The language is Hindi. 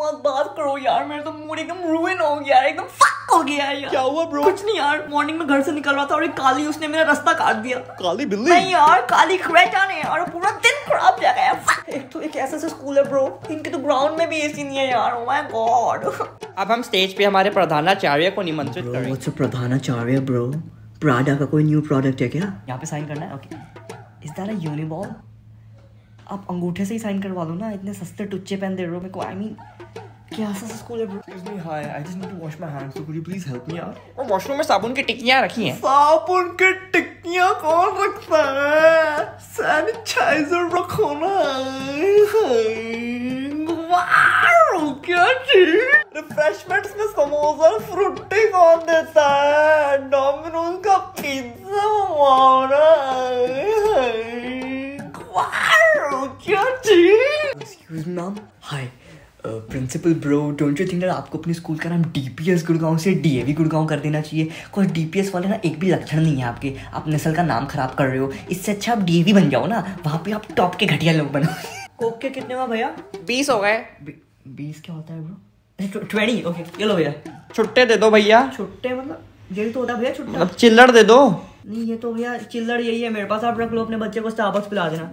मत बात करो यार मेरा तो मूड एकदम रुइन हो गया एकदम फक हो गया यार। क्या हुआ ब्रो कुछ नहीं यार मॉर्निंग में घर से निकल रहा था और एक काली उसने मेरा रास्ता काट दिया। काली बिल्ली? नहीं यार काली क्वेटा ने यार पूरा दिन खराब जा गया एक तो एक ऐसा सा स्कूल है ब्रो इनके तो ग्राउंड में भी एसी नहीं है यार ओ माय गॉड अब हम स्टेज पे हमारे प्रधानाचार्य को निमंत्रित करेंगे। व्हाट्स अ प्रधानाचार्य ब्रो प्राडा का कोई न्यू प्रोडक्ट है क्या? यहाँ पे साइन करना है? Okay is that a uniball आप अंगूठे से ही साइन करवा लो ना इतने सस्ते टुच्चे पहन दे रहे हो मेरे को आई मीन क्या सा स्कूल है bro Excuse me, hi. I just need to wash my hands. So could you please help me out? और वॉशरूम में साबुन की टिक्कियाँ रखी हैं साबुन की टिक्कियाँ कौन रखता है सैनिटाइजर रखो ना वाओ, क्या चीज़ रिफ्रेशमेंट्स में समोसा फ्रूटी कौन देता है डोमिनोज का पिज्जा वाओ, क्या चीज़ ma'am hi principal bro don't you think that आपको अपने स्कूल का नाम डीपीएस गुड़गांव से डी ए वी गुड़गांव कर देना चाहिए? कोई एस वाले ना एक भी लक्षण नहीं है आपके। आप नस्ल का नाम खराब कर रहे हो। इससे अच्छा आप डी ए वी बन जाओ ना। वहाँ पे आप टॉप के घटिया लोग बनो। कोक के कितने हुआ भैया? बीस हो गए। बीस क्या होता है ब्रो ट्वेंटी ओके ये लो भैया। छुट्टे दे दो भैया। छुट्टे मतलब यही तो होता है भैया छुट्टा। मतलब चिल्लड़ दे दो। नहीं ये तो भैया चिल्लड़ यही है। मेरे पास आप रख लो अपने बच्चे को स्टारबक्स पिला देना।